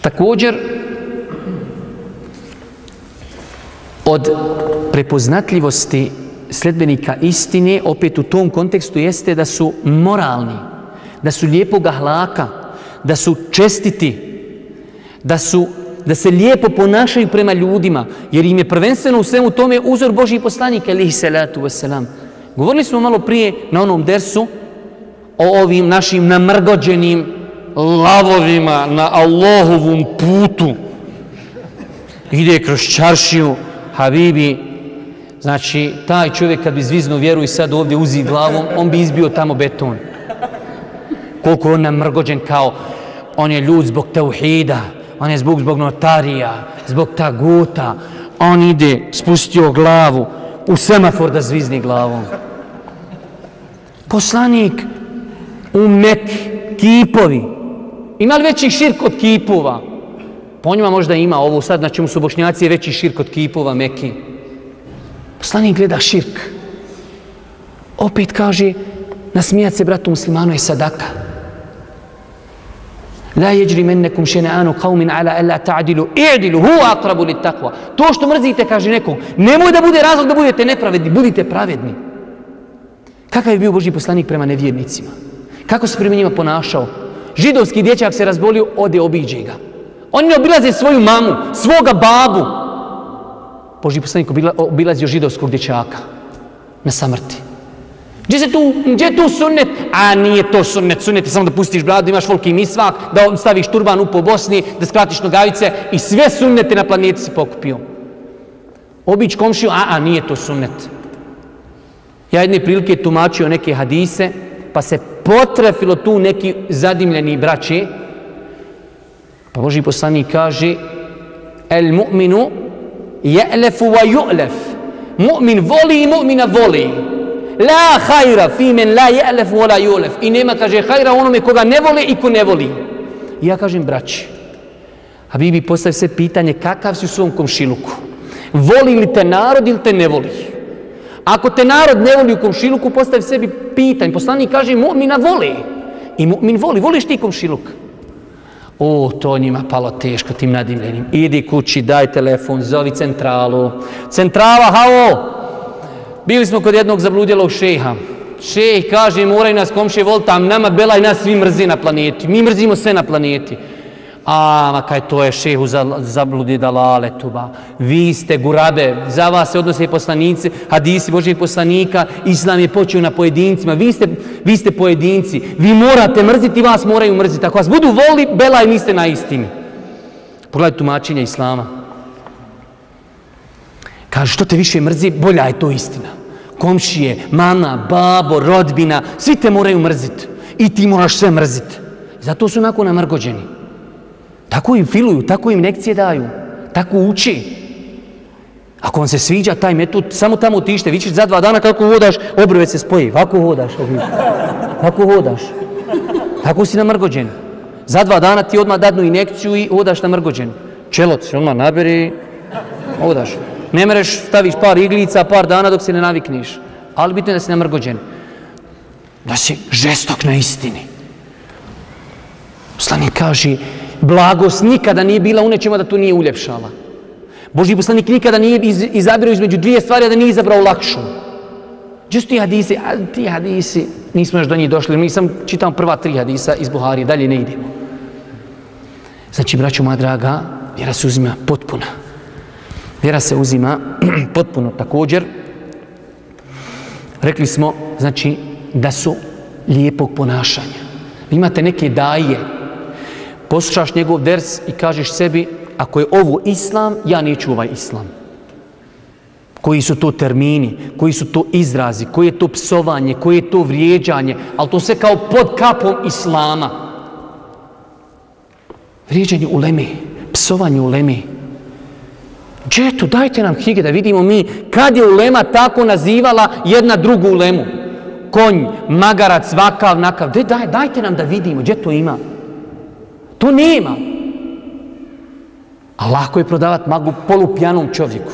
Također, od prepoznatljivosti sledbenika istine, opet u tom kontekstu, jeste da su moralni, da su lijepog ahlaka, da su čestiti, da su da se lijepo ponašaju prema ljudima, jer im je prvenstveno u svemu tome uzor Božji poslanik, alihi salatu wasalam. Govorili smo malo prije na onom dersu o ovim našim namrgođenim lavovima na Allahovom putu. Ide kroz čaršiju, Habibi, znači, taj čovjek kad bi zvizno vjeru i sad ovdje uzi glavom, on bi izbio tamo beton. Koliko on namrgođen kao, on je ljud zbog teuhida, on je zbog, zbog notarija, zbog taguta, on ide, spustio glavu u semafor da zvizni glavom. Poslanik u Mek, kipovi, ima li veći širk od kipova? Po njima možda ima ovo sad, znači na čemu su bošnjaci veći širk od kipova Meki. Poslanik gleda širk. Opet kaže, nasmijat se bratu muslimanu je sadaka. La jeđri mennekum šene'anu qavmin ala alla ta'dilu, i'dilu hu atrabu li takva. To što mrzite, kaže nekom, nemoj da bude razlog da budete nepravedni, budite pravedni. Kakav je bio Boži poslanik prema nevjernicima? Kako se prema njima ponašao? Židovski dječak se razbolio, ode obiđe ga. Oni obilaze svoju mamu, svoga babu. Boži poslanik obilazio židovskog dječaka na samrti. Gdje se tu, gdje je tu sunnet? A nije to sunnet, sunnet je samo da pustiš bradu, imaš volki misvak, da staviš turban u po Bosni, da skratiš nogavice i sve sunnete na planeti si pokupio. Obić komšiju, a, a nije to sunnet. Ja jedne prilike tumačio neke hadise, pa se potrefilo tu neki zadimljeni braći, pa Boži poslanik kaže, el mu'minu je'lefu wa ju'lef. Mu'min voli i mu'mina voli. La hajra fi men la je'lef wa la ju'lef. I nema, kaže, hajra onome koga ne voli i ko ne voli. I ja kažem, braći, a vi bi postavili se pitanje, kakav si u svom komšiluku? Voli li te narod ili te ne voli? Ako te narod ne voli u komšiluku, postavi sebi pitanje. Poslanik kaže, mu'mina voli. I mu'min voli. Voliš ti komšiluk? O, to njima palo teško tim nadimljenim. Idi kući, daj telefon, zovi centralu. Centrala, halo! Bili smo kod jednog zabludjelog šeha. Šejh kaže, moraj nas komšije voliti, a nama belaj nas svi mrzi na planeti. Mi mrzimo sve na planeti. A, ma kaj to je šehu za, zabludi dalale tuba. Vi ste gurabe, za vas se odnose poslanici, hadisi Božih poslanika, islam je počeo na pojedincima. Vi ste, vi ste pojedinci, vi morate mrziti, vas moraju mrziti. Ako vas budu voli, bela i niste na istini. Pogledajte tumačenje islama. Kaže, što te više mrzi, bolja je to istina. Komšije, mama, babo, rodbina, svi te moraju mrziti. I ti moraš sve mrziti. Zato su onako namrgođeni. Tako im filuju, tako im lekcije daju, tako uči. Ako vam se sviđa taj metod, samo tamo otište, vi ćeš za dva dana kako hodaš, obrve se spoji, ovako hodaš, ovako hodaš. Tako si namrgođen. Za dva dana ti odmah dadnu injekciju i hodaš namrgođen. Čelot se odmah naberi, hodaš. Ne mereš, staviš par iglica, par dana dok se ne navikniš. Ali bitno je da si namrgođen. Da si žestok na istini. Poslanik kaže, blagost nikada nije bila u nečemu da to nije uljepšala. Boži poslanik nikada nije iz, izabirao između dvije stvari, da nije izabrao lakšu. Gdje su ti hadisi? A ti hadisi, nismo još do njih došli, mi sam čitao prva tri hadisa iz Buhari, dalje ne idemo. Znači, braću moja draga, vjera se uzima potpuna. Vjera se uzima potpuno također. Rekli smo, znači, da su lijepog ponašanja. Vi imate neke daje, poslušaš njegov ders i kažeš sebi, ako je ovo islam, ja neću ovaj islam. Koji su to termini, koji su to izrazi, koje je to psovanje, koje je to vrijeđanje, ali to sve kao pod kapom islama. Vrijeđanje u leme, psovanje u leme, Gdje dajte nam knjige da vidimo mi kad je ulema tako nazivala jedna drugu ulemu. Konj, magarac, vakav, nakav. Daj, dajte nam da vidimo, gdje to ima? To nema. A lako je prodavat magu polupijanom čovjeku.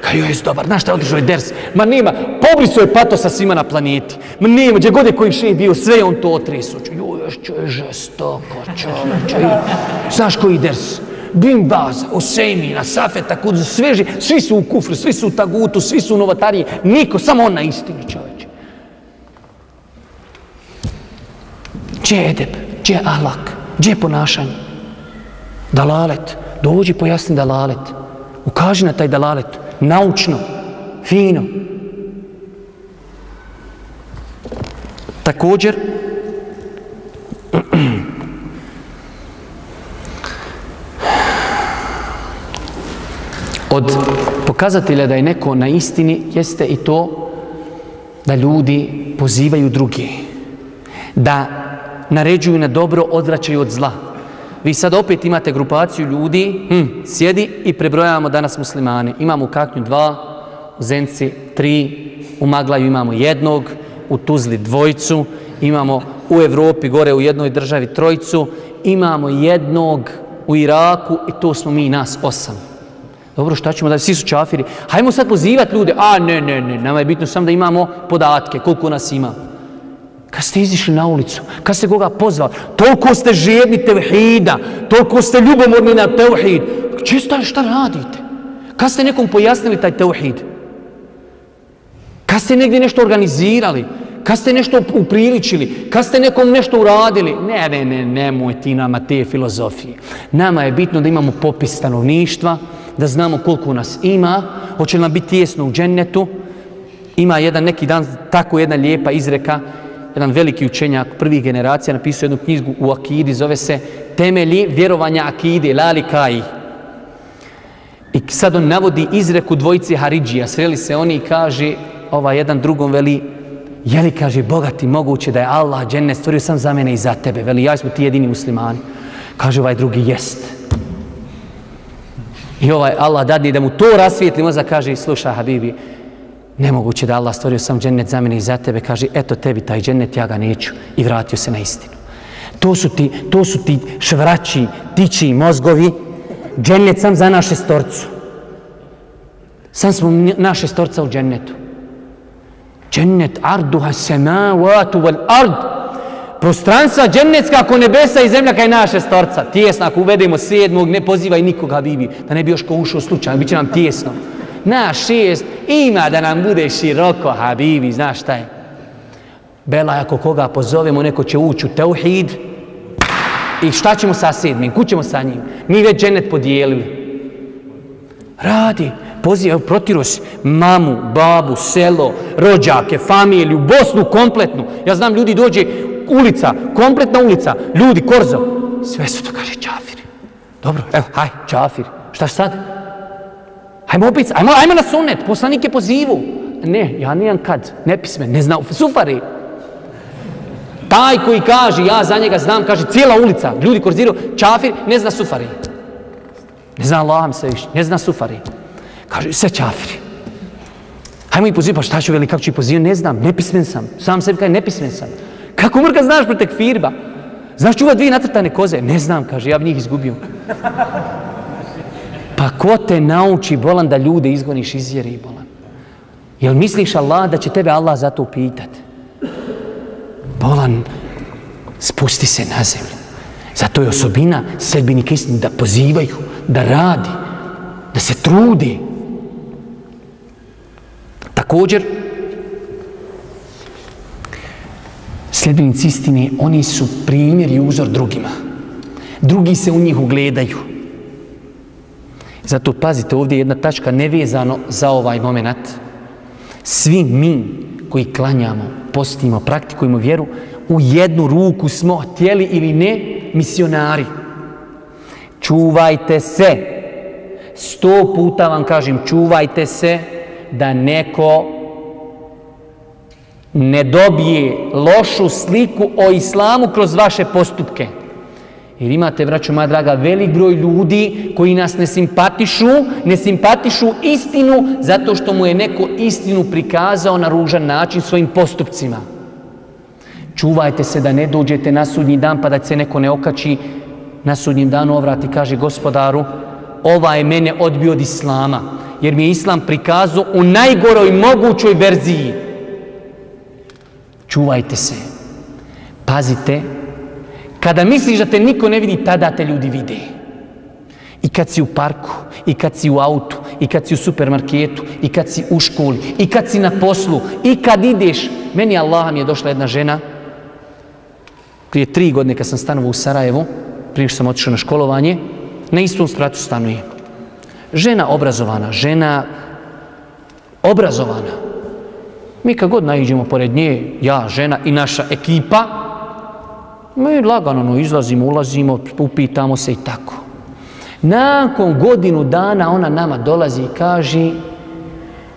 Kaj joj je dobar, znaš šta je održao je ders? Ma nema, pobriso je pato sa svima na planeti. Ma nema, gdje god je koji še bio, sve je on to otresuo. Joj, još čo je žestoko, čovječe. Znaš koji ders? Bin baza, Osejmina, Safeta, Kudzu, sveži, svi su u kufru, svi su u tagutu, svi su u novatariji, niko, samo on na istini, čoveče. Če je edeb? če je ahlak? če je ponašanje? Dalalet. Dođi pojasni dalalet. Ukaži na taj dalalet. Naučno. Fino. Također, od pokazatelja da je neko na istini jeste i to da ljudi pozivaju druge. Da naređuju na dobro, odvraćaju od zla. Vi sad opet imate grupaciju ljudi, hm, sjedi i prebrojavamo danas muslimane. Imamo u Kaknju dva, u Zenci tri, u Maglaju imamo jednog, u Tuzli dvojcu, imamo u Evropi gore u jednoj državi trojcu, imamo jednog u Iraku i to smo mi nas osam. Dobro, šta ćemo da svi su čafiri? Hajmo sad pozivati ljude. A, ne, ne, ne, nama je bitno samo da imamo podatke, koliko nas ima. Kad ste izišli na ulicu, kad ste koga pozvali, toliko ste žedni tevhida, toliko ste ljubomorni na tevhid. Često šta radite? Kad ste nekom pojasnili taj tevhid? Kad ste negdje nešto organizirali? Kad ste nešto upriličili? Kad ste nekom nešto uradili? Ne, ne, ne, nemoj ti nama te filozofije. Nama je bitno da imamo popis stanovništva, da znamo koliko nas ima, hoće li nam biti tijesno u džennetu. Ima jedan neki dan tako jedna lijepa izreka, jedan veliki učenjak prvih generacija napisao jednu knjigu u Akidi, zove se Temelji vjerovanja Akide, Lali Kaji. I sad on navodi izreku dvojice Haridžija, sreli se oni i kaže, ova jedan drugom veli, je li kaže, bogati moguće da je Allah džennet stvorio sam za mene i za tebe, veli, ja smo ti jedini muslimani. Kaže ovaj drugi, jest. I ovaj Allah dadne da mu to rasvijetli, mozak, kaže, sluša Habibi, nemoguće da Allah stvorio sam džennet za mene i za tebe, kaže, eto tebi taj džennet, ja ga neću. I vratio se na istinu. To su ti, to su ti švraći, tići mozgovi, džennet sam za naše storcu. Sam smo naše storca u džennetu. Džennet arduha sema watu wal ard. Prostranstva džennetska ako nebesa i zemlja kaj naše storca. Tijesno, ako uvedemo sedmog, ne pozivaj nikoga, Bibi, da ne bi još ko ušao slučajno, bit će nam tijesno na šest, ima da nam bude široko, habibi, znaš šta je? Bela, ako koga pozovemo, neko će ući u teuhid, i šta ćemo sa sedmim, kućemo sa njim? Mi već dženet podijelili. Radi, pozivaj, protiru mamu, babu, selo, rođake, familiju, Bosnu kompletnu. Ja znam, ljudi dođe, ulica, kompletna ulica, ljudi, korzo. Sve su to, kaže, čafiri. Dobro, evo, haj, čafiri. Šta sad? Hajmo opet, hajmo, hajmo na sunet, poslanike pozivu. Ne, ja nijem kad, nepismen, ne zna, sufari. Taj koji kaže, ja za njega znam, kaže, cijela ulica, ljudi korziru, čafir, ne zna sufari. Ne zna Allah mi se više, ne zna sufari. Kaže, sve čafiri. Hajmo i pozivu, pa šta ću veli, kako ću i pozivu, ne znam, nepismen sam. Sam sebi kaže, nepismen sam. Kako mrka znaš pro tekfirba? Znaš čuva dvije natrtane koze? Ne znam, kaže, ja bi njih izgubio. Pa ko te nauči, bolan, da ljude izgoniš iz vjeri, bolan? Jel misliš Allah da će tebe Allah za to? Bolan, spusti se na zemlju. Zato je osobina sedbenika istini da pozivaju, da radi, da se trudi. Također, sljedbenici istine, oni su primjer i uzor drugima. Drugi se u njih ugledaju. Zato pazite ovdje je jedna tačka nevezano za ovaj moment. Svi mi koji klanjamo, postimo, praktikujemo vjeru, u jednu ruku smo htjeli ili ne misionari. Čuvajte se. Sto puta vam kažem, čuvajte se da neko ne dobije lošu sliku o islamu kroz vaše postupke. Jer imate, vraću moja draga, velik broj ljudi koji nas ne simpatišu, ne simpatišu istinu zato što mu je neko istinu prikazao na ružan način svojim postupcima. Čuvajte se da ne dođete na sudnji dan pa da se neko ne okači na sudnjem danu ovrati kaže gospodaru, ova je mene odbio od islama, jer mi je islam prikazao u najgoroj mogućoj verziji. Čuvajte se. Pazite. Kada misliš da te niko ne vidi, tada te ljudi vide. I kad si u parku, i kad si u autu, i kad si u supermarketu, i kad si u školi, i kad si na poslu, i kad ideš. Meni Allah mi je došla jedna žena, prije tri godine kad sam stanovo u Sarajevu, prije što sam otišao na školovanje, na istom spratu stanuje. Žena obrazovana, žena obrazovana. Mi kad god naiđemo pored nje, ja, žena i naša ekipa, mi lagano no, izlazimo, ulazimo, upitamo se i tako. Nakon godinu dana ona nama dolazi i kaže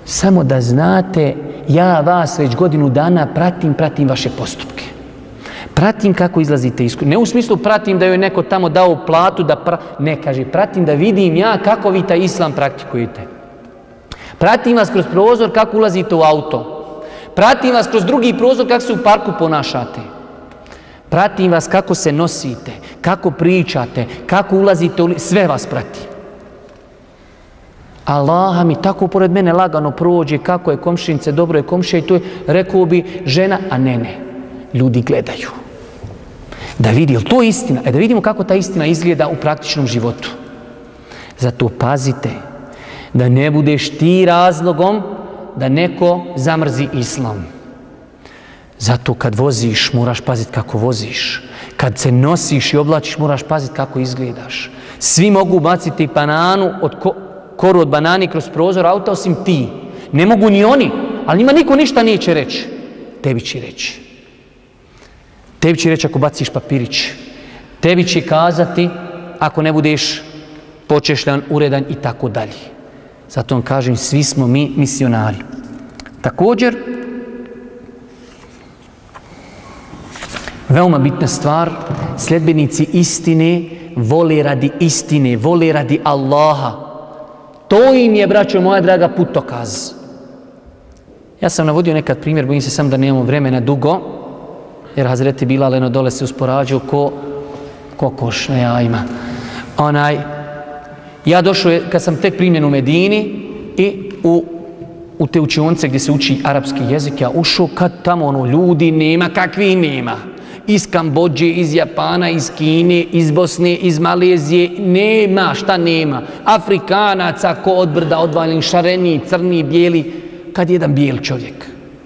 samo da znate, ja vas već godinu dana pratim, pratim vaše postupke. Pratim kako izlazite iz Ne u smislu pratim da joj neko tamo dao platu, da pra... ne kaže, pratim da vidim ja kako vi taj islam praktikujete. Pratim vas kroz prozor kako ulazite u auto. Pratim vas kroz drugi prozor kako se u parku ponašate. Pratim vas kako se nosite, kako pričate, kako ulazite u... Sve vas pratim. Allah mi tako pored mene lagano prođe kako je komšinice, dobro je komšija i to je, rekao bi žena, a ne, ne. Ljudi gledaju. Da vidi, je istina? E da vidimo kako ta istina izgleda u praktičnom životu. Zato pazite da ne budeš ti razlogom da neko zamrzi islam. Zato kad voziš, moraš paziti kako voziš. Kad se nosiš i oblačiš, moraš paziti kako izgledaš. Svi mogu baciti bananu od ko, koru od banani kroz prozor auta, osim ti. Ne mogu ni oni, ali njima niko ništa neće reći. Tebi će reći. Tebi će reći ako baciš papirić. Tebi će kazati ako ne budeš počešljan, uredan i tako dalje. Zato vam kažem, svi smo mi misionari. Također, veoma bitna stvar, sljedbenici istine vole radi istine, vole radi Allaha. To im je, braćo moja draga, putokaz. Ja sam navodio nekad primjer, bojim se sam da nemamo vremena dugo, jer Hazreti Bilal eno dole se usporađao ko kokoš na jajima. Onaj, ja došao, kad sam tek primljen u Medini i u, u te učionce gdje se uči arapski jezik, ja ušao kad tamo ono ljudi nema, kakvi nema. Iz Kambođe, iz Japana, iz Kine, iz Bosne, iz Malezije, nema, šta nema. Afrikanaca, ko od brda, odvaljen, šareni, crni, bijeli, kad jedan bijel čovjek.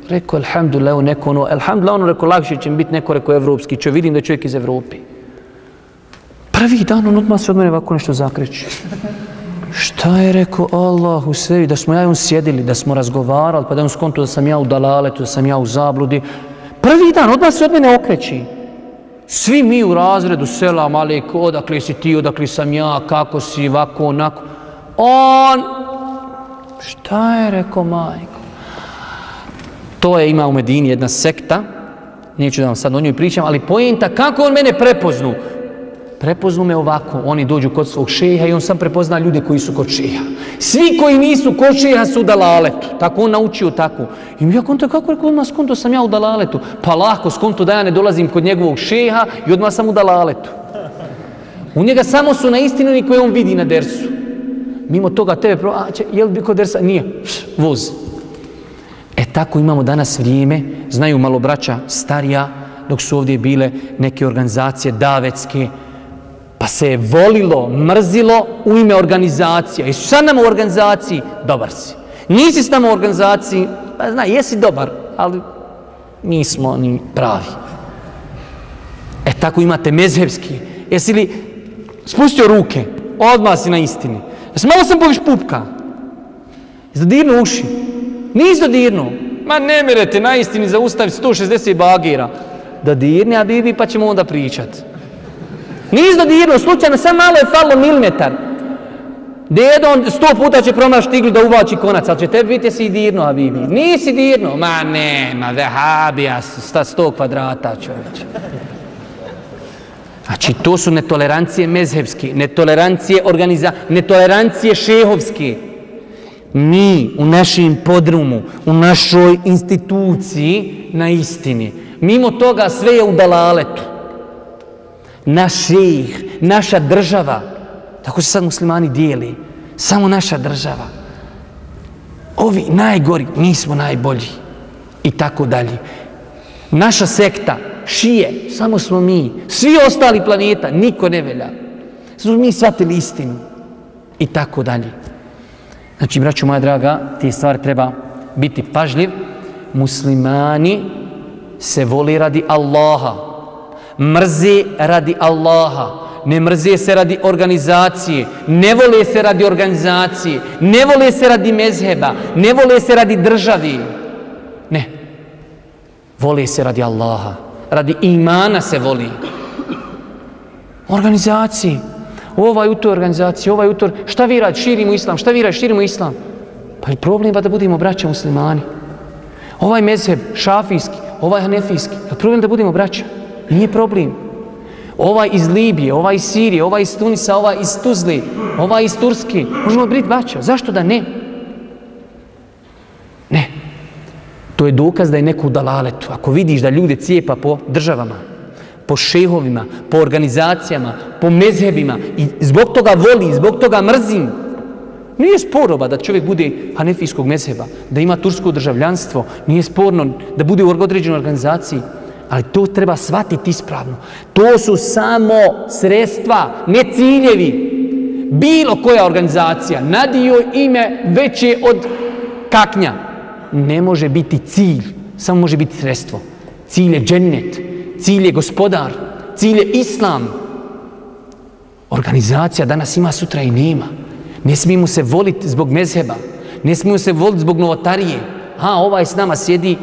Rekao, alhamdulillah, neko ono, alhamdulillah, ono rekao, lakše će biti neko, rekao, evropski, čo vidim da je čovjek iz Evropi. Prvi dan, on odmah se od mene ovako nešto zakreće. Šta je rekao Allah u sebi, da smo ja i on sjedili, da smo razgovarali, pa da on skonto da sam ja u dalaletu, da sam ja u zabludi. Prvi dan, odmah se od mene okreći. Svi mi u razredu, selam, alik, odakle si ti, odakle sam ja, kako si, ovako, onako. On, šta je rekao majko? To je ima u Medini jedna sekta, neću da vam sad o njoj pričam, ali pojenta kako on mene prepoznu. Prepoznu me ovako, oni dođu kod svog šeha i on sam prepozna ljude koji su kod šeha. Svi koji nisu kod šeha su u dalaletu. Tako on naučio tako. I mi ja konto, kako rekao, odmah skonto sam ja u dalaletu. Pa lako, skonto da ja ne dolazim kod njegovog šeha i odmah sam u dalaletu. U njega samo su na istinu ni koje on vidi na dersu. Mimo toga tebe, pro, a, će, je li bi kod dersa? Nije, voz. E tako imamo danas vrijeme, znaju malo braća starija, dok su ovdje bile neke organizacije davetske, pa se je volilo, mrzilo u ime organizacija. Jesi sad nam u organizaciji? Dobar si. Nisi s nama u organizaciji? Pa zna, jesi dobar, ali nismo ni pravi. E tako imate mezhebski. Jesi li spustio ruke? Odmah si na istini. Jesi malo sam poviš pupka? Jesi uši? Nisi dodirnu. Ma ne mirete, na istini zaustavi 160 bagira. Da dirni, a bibi, pa ćemo onda pričati. Nis dodirno, slučajno, sam malo je falo milimetar. Dedo, on sto puta će promaš tiglu da uvači konac, ali će tebi biti si i dirno, a. Nisi dirno. Ma ne, ma vehabija, sta sto kvadrata, čovječ. Znači, to su netolerancije mezhebske, netolerancije organiza, netolerancije šehovske mi u našem podrumu, u našoj instituciji na istini. Mimo toga sve je u dalaletu naš šejih, naša država. Tako se sad muslimani dijeli. Samo naša država. Ovi najgori, mi smo najbolji. I tako dalje. Naša sekta, šije, samo smo mi. Svi ostali planeta, niko ne velja. Smo mi shvatili istinu. I tako dalje. Znači, braću moja draga, ti stvari treba biti pažljiv. Muslimani se voli radi Allaha. Mrze radi Allaha. Ne mrze se radi organizacije. Ne vole se radi organizacije. Ne vole se radi mezheba. Ne vole se radi državi. Ne. Vole se radi Allaha. Radi imana se voli. Organizaciji. ovaj u toj organizaciji, ovaj u toj, šta vi radi, širimo islam, šta vi radi, širimo islam. Pa je problem da budemo braća muslimani. Ovaj mezheb, šafijski, ovaj hanefijski, je problem da budemo braća? Nije problem. Ovaj iz Libije, ovaj iz Sirije, ovaj iz Tunisa, ovaj iz Tuzli, ovaj iz Turski. možemo biti braća. Zašto da ne? Ne. To je dokaz da je neko u dalaletu. Ako vidiš da ljude cijepa po državama, po šehovima, po organizacijama, po mezhebima i zbog toga voli, zbog toga mrzim. Nije sporoba da čovjek bude hanefijskog mezheba, da ima tursko državljanstvo, nije sporno da bude u određenoj organizaciji, ali to treba shvatiti ispravno. To su samo sredstva, ne ciljevi. Bilo koja organizacija, nadio ime veće od kaknja, ne može biti cilj, samo može biti sredstvo. Cilj je džennet, cilj je gospodar, cilj je islam. Organizacija danas ima, sutra i nema. Ne smijemo se voliti zbog mezheba. Ne smijemo se voliti zbog novotarije. Ha, ovaj s nama sjedi,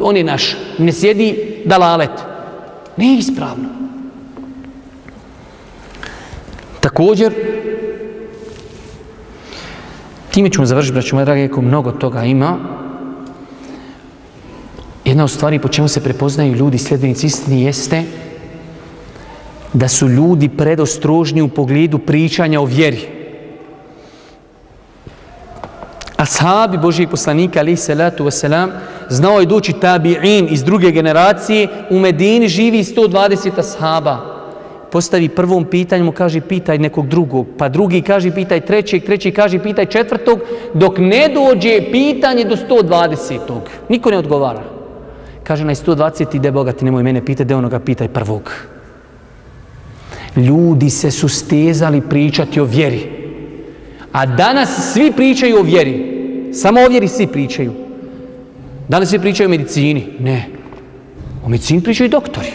on je naš. Ne sjedi dalalet. Ne ispravno. Također, time ćemo završiti, braću moja draga, ako mnogo toga ima, Jedna od stvari po čemu se prepoznaju ljudi sljedbenici istini jeste da su ljudi predostrožni u pogledu pričanja o vjeri. Ashabi Božijeg poslanika, alaih salatu wasalam, znao je doći tabi'in iz druge generacije, u Medini živi 120 ashaba. Postavi prvom pitanju, mu kaže pitaj nekog drugog, pa drugi kaže pitaj trećeg, treći kaže pitaj četvrtog, dok ne dođe pitanje do 120. Niko ne odgovara. Kaže na 120 ide Boga, ti nemoj mene pitaj, de onoga pitaj prvog. Ljudi se su stezali pričati o vjeri. A danas svi pričaju o vjeri. Samo o vjeri svi pričaju. Da li svi pričaju o medicini? Ne. O medicini pričaju doktori.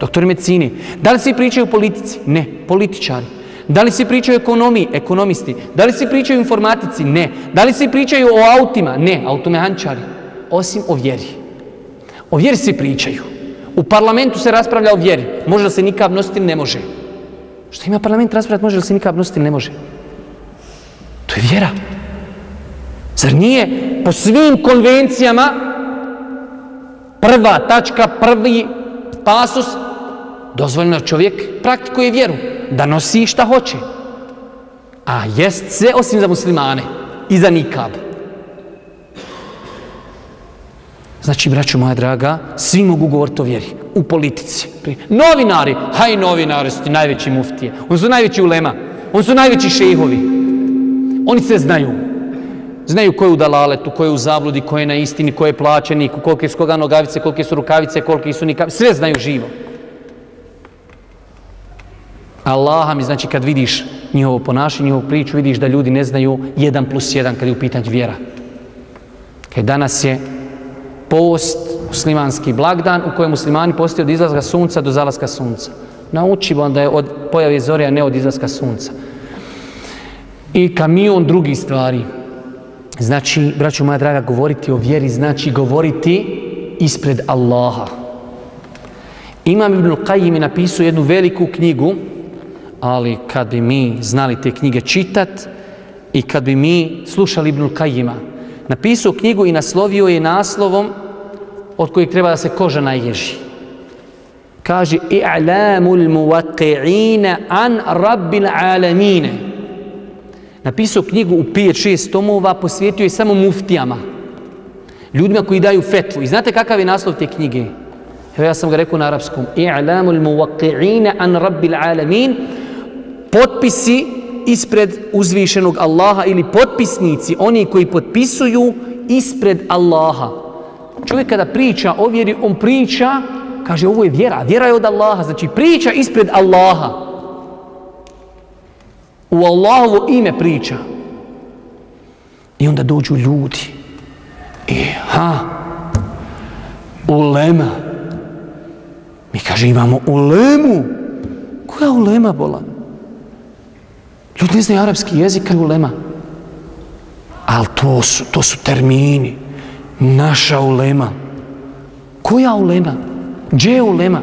Doktori medicini. Da li svi pričaju o politici? Ne. Političari. Da li svi pričaju o ekonomiji? Ekonomisti. Da li svi pričaju o informatici? Ne. Da li svi pričaju o autima? Ne. Automehančari. Osim o vjeri. O vjeri svi pričaju. U parlamentu se raspravlja o vjeri. Može li se nikab nositi ne može. Što ima parlament raspravljati, može li se nikab nositi ne može. To je vjera. Zar nije po svim konvencijama prva tačka, prvi pasus dozvoljeno čovjek praktikuje vjeru. Da nosi šta hoće. A jest sve osim za muslimane i za nikab. Znači, braću moja draga, svi mogu govoriti o vjeri. U politici. Novinari, haj novinari su ti najveći muftije. Oni su najveći ulema. Oni su najveći šehovi. Oni se znaju. Znaju ko je u dalaletu, ko je u zabludi, ko je na istini, ko je plaćenik, kolike su koga nogavice, kolike su rukavice, kolike su nikavice. Sve znaju živo. Allaha mi znači kad vidiš njihovo ponašanje, njihovu priču, vidiš da ljudi ne znaju jedan plus jedan kad je u pitanju vjera. Kaj danas je post, muslimanski blagdan u kojem muslimani postaju od izlaska sunca do zalaska sunca. Naučimo da je od pojave zore, a ne od izlaska sunca. I kamion drugih stvari. Znači, braćo moja draga, govoriti o vjeri znači govoriti ispred Allaha. Imam Ibn Qajim je napisao jednu veliku knjigu, ali kad bi mi znali te knjige čitat i kad bi mi slušali Ibn Qajima, napisao knjigu i naslovio je naslovom od kojeg treba da se koža naježi. Kaže i'lamul muwaqqi'ina an rabbil alamine. Napisao knjigu u 5-6 tomova, posvetio je samo muftijama. Ljudima koji daju fetvu. I znate kakav je naslov te knjige? Evo ja sam ga rekao na arapskom. I'lamul muwaqi'ina an rabbil alamin. Potpisi ispred uzvišenog Allaha ili potpisnici, oni koji potpisuju ispred Allaha. Čovjek kada priča o vjeri, on priča, kaže ovo je vjera, vjera je od Allaha, znači priča ispred Allaha. U Allahovo ime priča. I onda dođu ljudi. I ha, ulema. Mi kaže imamo ulemu. Koja ulema bolan? Ljudi ne znaju arapski jezik, kaj ulema. Ali to su, to su termini. Naša ulema. Koja ulema? Gdje je ulema?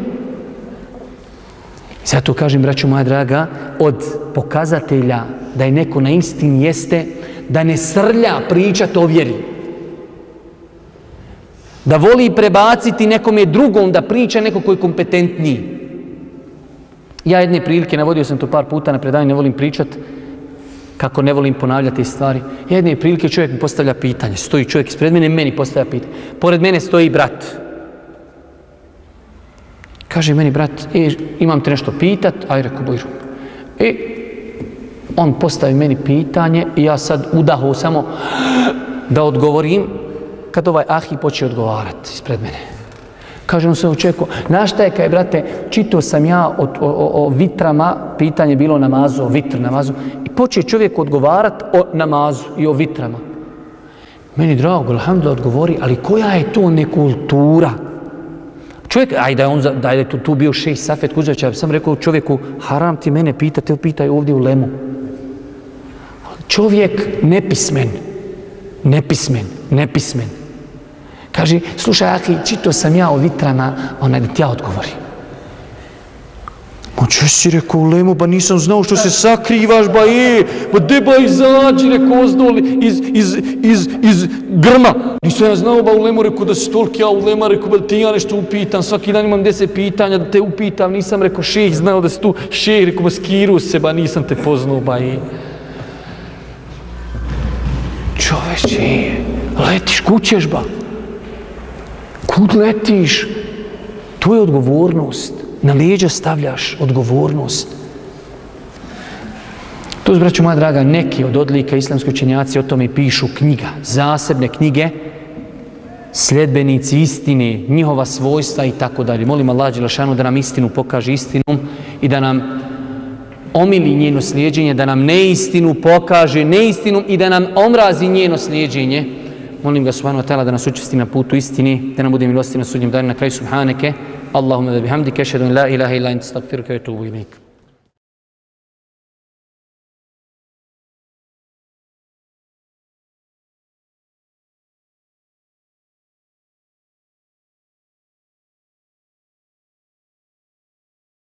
Zato kažem, braću moja draga, od pokazatelja da je neko na istin jeste da ne srlja pričat o vjeri. Da voli prebaciti nekom je drugom da priča neko koji je kompetentniji. Ja jedne prilike, navodio sam to par puta na predanju, ne volim pričat kako ne volim ponavljati stvari. Jedne prilike čovjek mi postavlja pitanje. Stoji čovjek ispred mene, meni postavlja pitanje. Pored mene stoji brat. Kaže meni brat, e, imam te nešto pitat, aj reko bojru. E, on postavi meni pitanje i ja sad udahu samo da odgovorim kad ovaj ahi počne odgovarati ispred mene. Kaže on se očekuo, znaš šta je kaj, brate, čitao sam ja o, o, o, vitrama, pitanje bilo namazu, o vitr namazu, i poče čovjek odgovarati o namazu i o vitrama. Meni drago, alhamdulillah, odgovori, ali koja je to nekultura? Čovjek, ajde, on, ajde tu, tu bio šest safet kuđaća, sam rekao čovjeku, haram ti mene pitate, pitaj ovdje u lemu. Čovjek nepismen, nepismen, nepismen. Kaže, slušaj, Aki, čito sam ja o vitrama, onaj da ti ja odgovorim. Ma če si rekao u ba nisam znao što se sakrivaš, ba je, ba de ba izađi, rekao ozdoli iz, iz, iz, iz grma. Nisam ja znao, ba u Lemo, rekao da si toliki, ja u lema, rekao, ba ti ja nešto upitam, svaki dan imam deset pitanja da te upitam, nisam rekao šeh, znao da si tu šeh, rekao, ba skiru se, ba nisam te poznao, ba je. Čoveče, letiš, kućeš, ba. Kud letiš? To je odgovornost. Na leđa stavljaš odgovornost. To braću moja draga, neki od odlika islamske učenjaci o tome pišu knjiga, zasebne knjige, sljedbenici istine, njihova svojstva i tako dalje. Molim Allah Đelešanu da nam istinu pokaže istinom i da nam omili njeno slijedženje, da nam neistinu pokaže neistinom i da nam omrazi njeno slijedženje. Molim ga subhanahu wa ta'ala da nas učesti na putu istini, da nam bude milosti na sudnjem danu na kraju subhaneke. اللهم بحمدك أشهد أن لا إله إلا أنت أستغفرك وأتوب إليك.